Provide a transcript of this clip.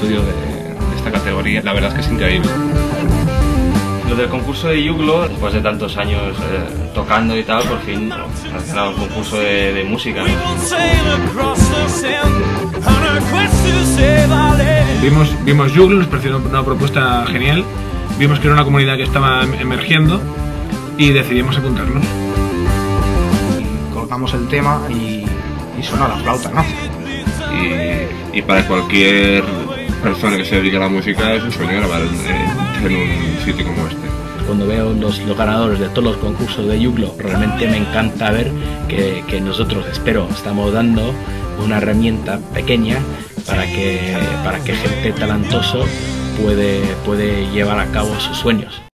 estudio de, de esta categoría. La verdad es que es increíble. Lo del concurso de Yuglo, después de tantos años eh, tocando y tal, por fin has ganado un concurso de, de música. Vimos, vimos Yuglo, nos pareció una propuesta genial. Vimos que era una comunidad que estaba em- emergiendo y decidimos apuntarnos. colocamos el tema y, y suena la flauta, ¿no? y, y para cualquier persona que se dedique a la música es un sueño grabar en, en un sitio como este. Cuando veo los, ganadores de todos los concursos de Yuglo, realmente me encanta ver que, nosotros, espero, estamos dando una herramienta pequeña para que, para que gente talentoso puede, puede llevar a cabo sus sueños.